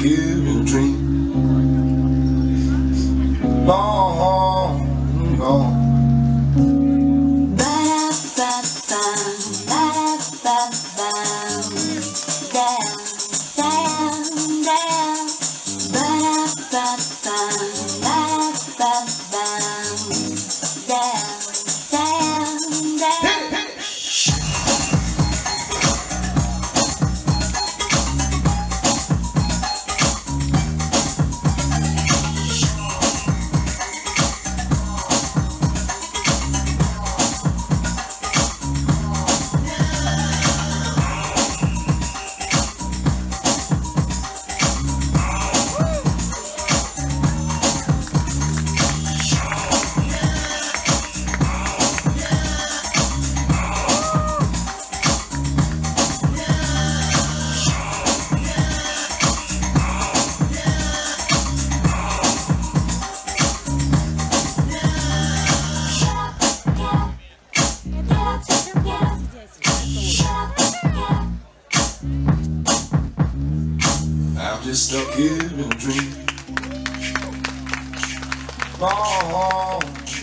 I'm stuck in a dream. Long gone.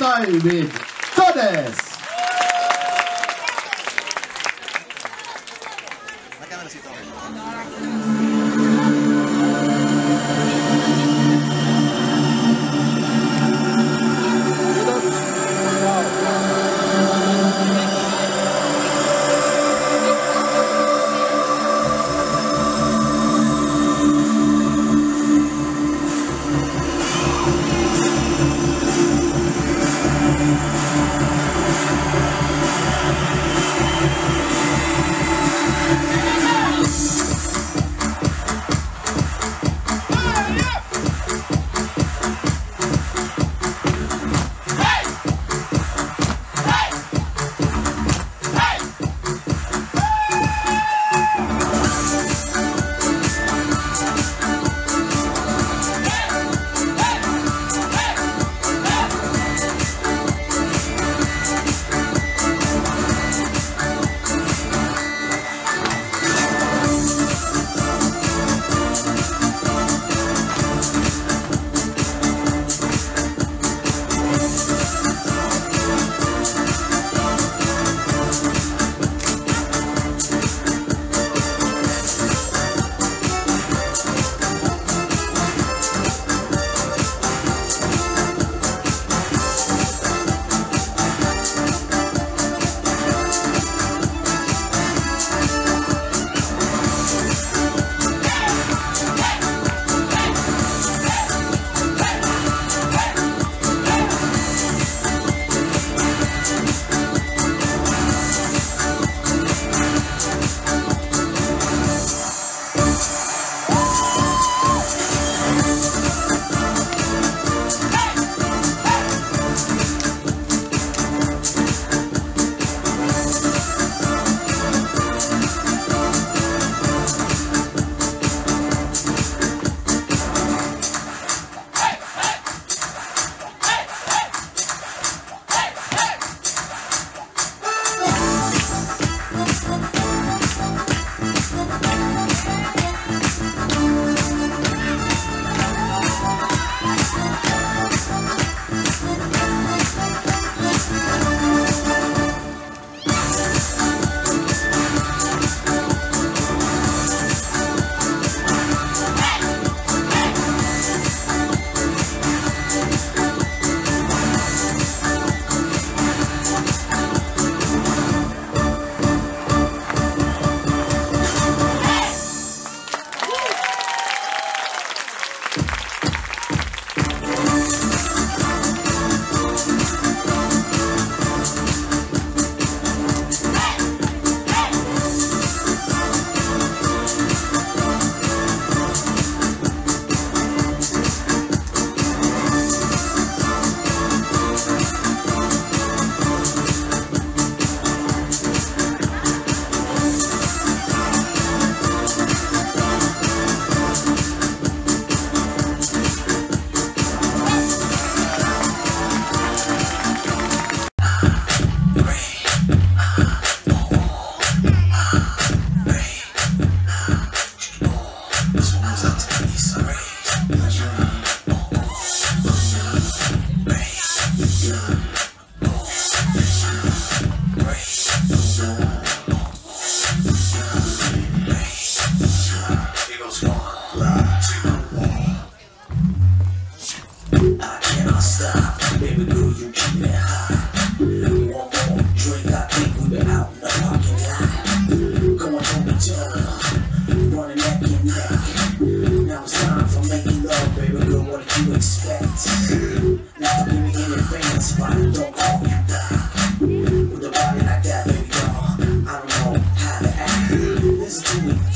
time with Todes.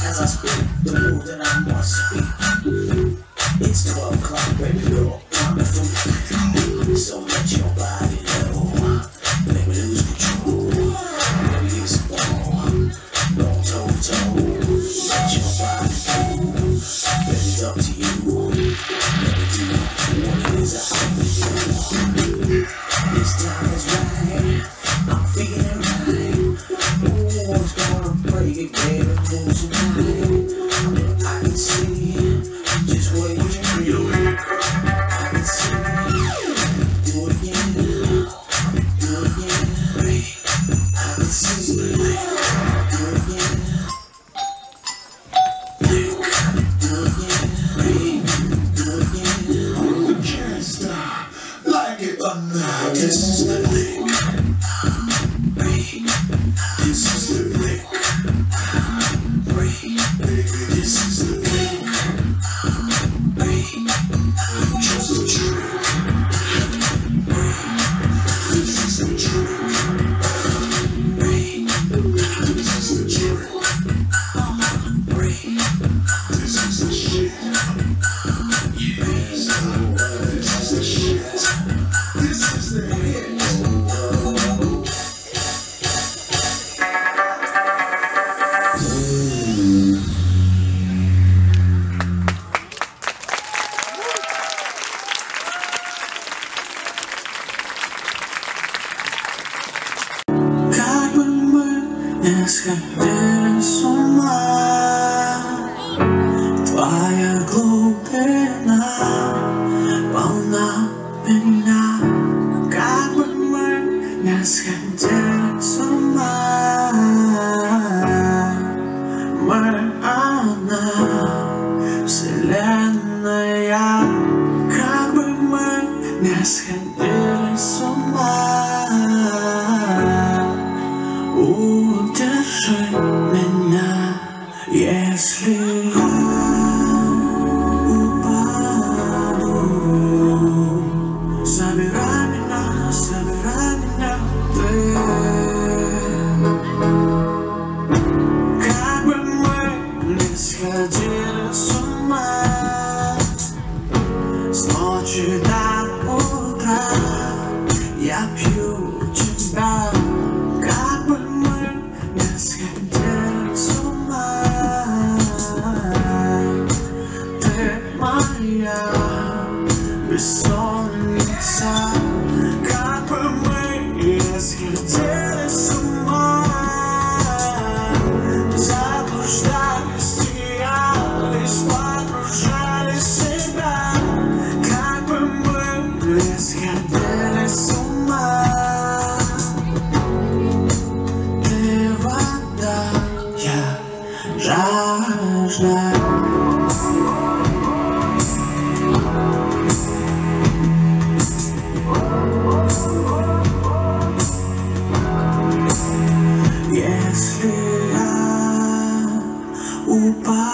I can see just what you feel. I'm not is the thing. so much. upang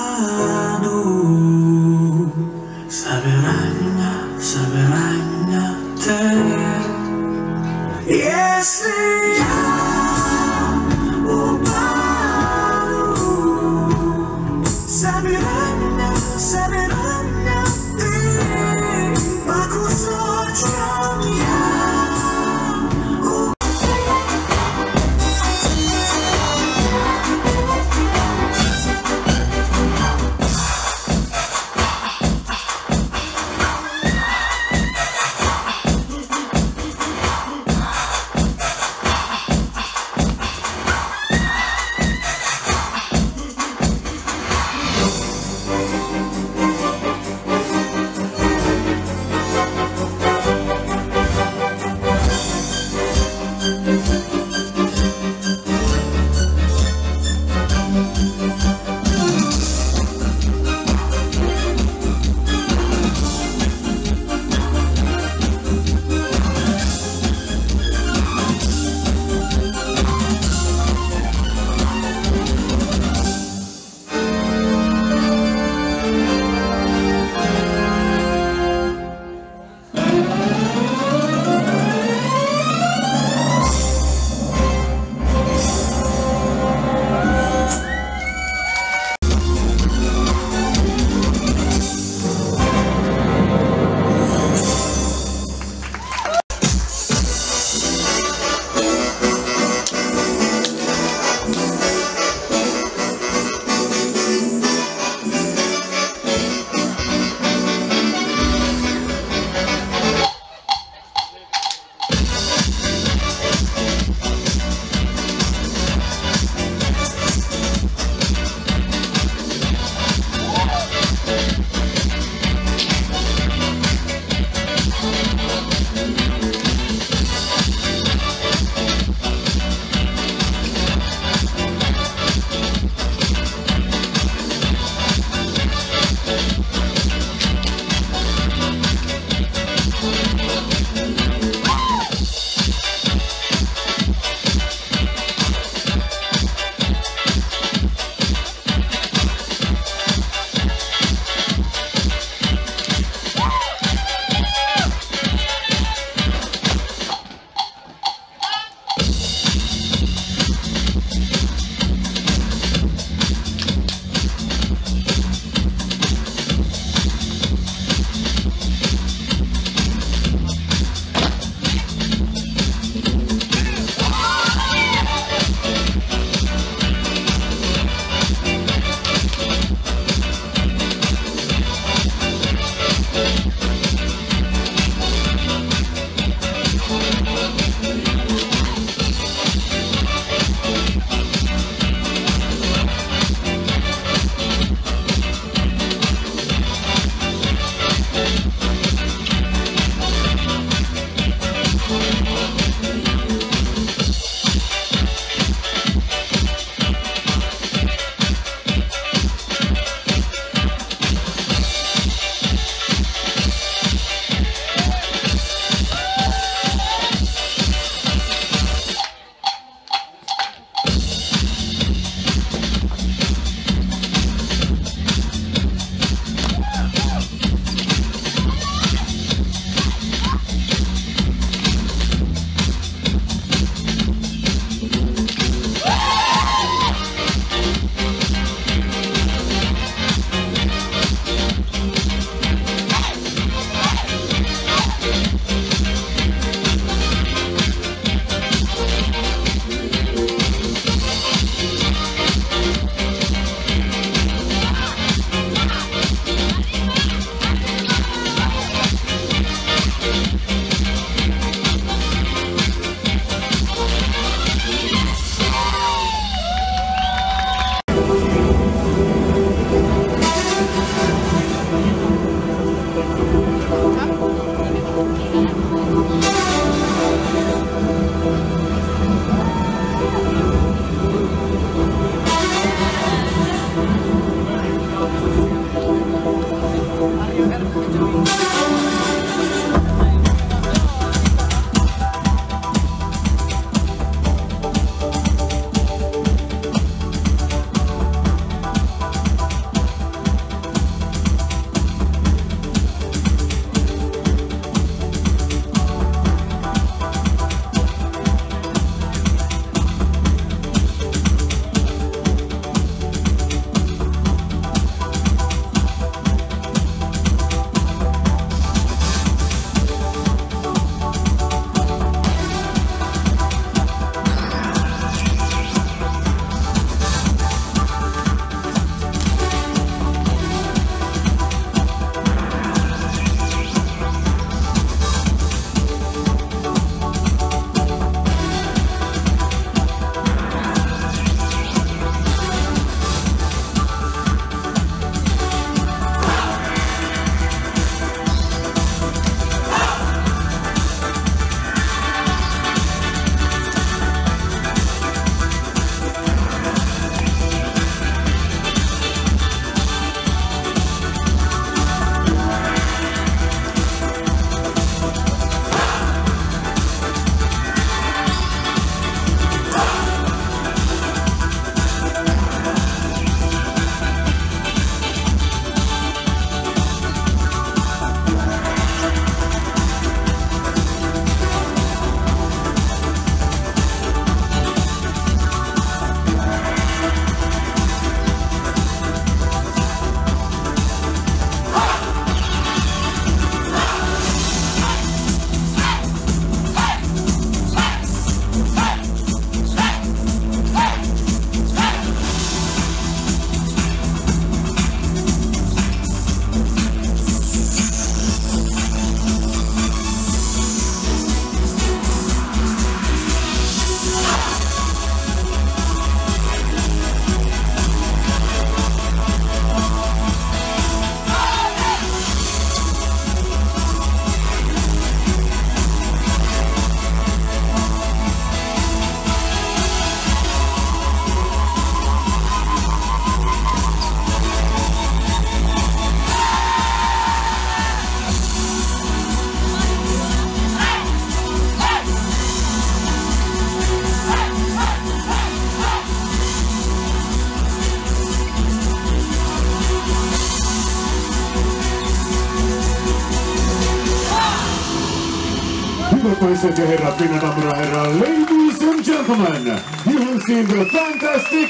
Köszönti herra Pinnadamra, herra ladies and gentlemen, you have seen the fantastic...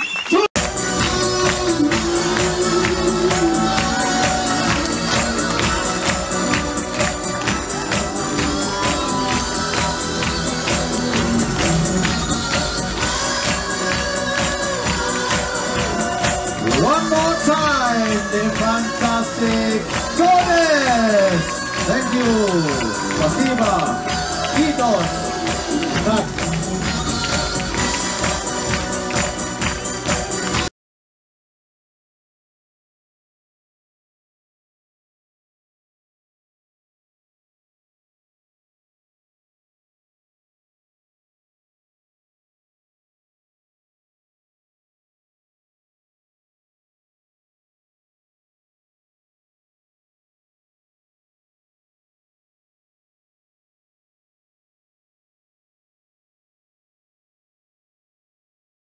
One more time, the fantastic Todes! Thank you! Спасибо! Tak.